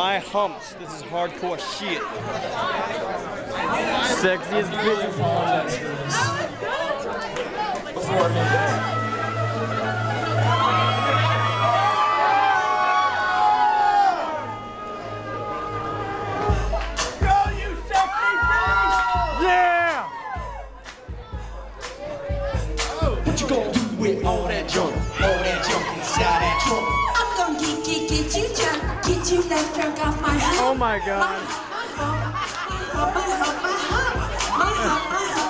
My humps. This is hardcore shit. Sexiest bitch. Yeah! What you gonna do with all that junk? All that junk inside that trunk? I'm gonna get, get, get you she just took off my head. Oh my god. Oh, my, my, my,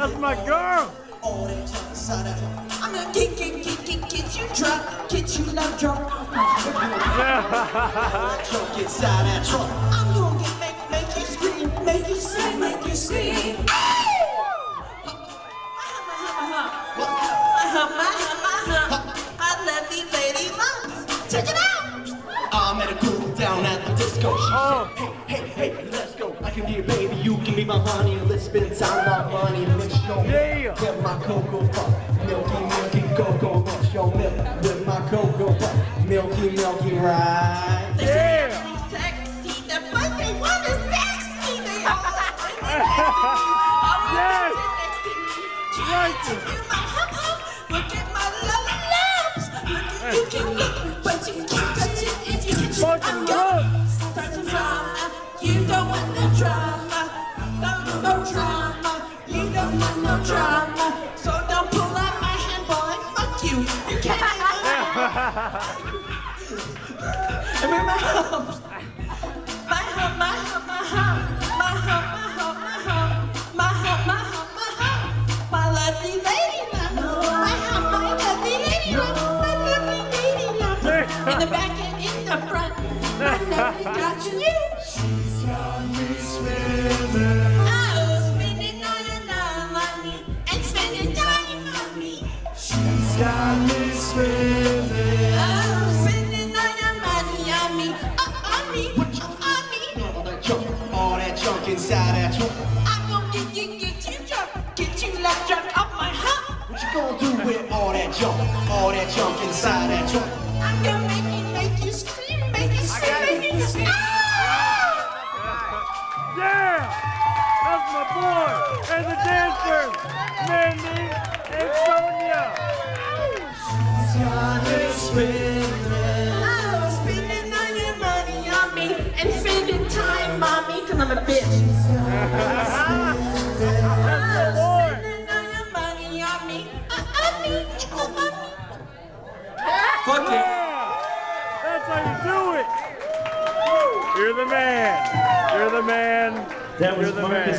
That's my girl! All that junk inside that trunk. I'm gonna get, get, get, get, get you drunk, get you love drunk. Junk inside that trunk. I'm gonna get, make, make you scream, make you sing, make you scream. I love these lady lumps. Check it out. I met a girl down at the disco. She Oh. said, hey, hey, hey, let's go. I can be your baby, you can be my honey. Let's spend time, Cocoa Mush, yo milk with my cocoa puff, milky, milky ride. Yeah. Yes. Right. Look. You can drama. You don't want no drama. Give me my hump. My hump, my hump, my hump. My hump, my hump, my hump. My my my lady, my. My lady, my. My lady, my. In the back and in the front. My lovely got you. She's got me. Inside. I'm gonna get, get, get you drunk, get you left drunk off my hump. What you gonna do with all that junk, all that junk inside that trunk? I'm gonna make you, make you scream, make you scream, make you scream. Ah! Yeah! That's my boy! And the dancers! Mandy and Sonia! Uh, on me. Fuck it. That's how you do it! You're the man! You're the man! That was You're the Marcus man.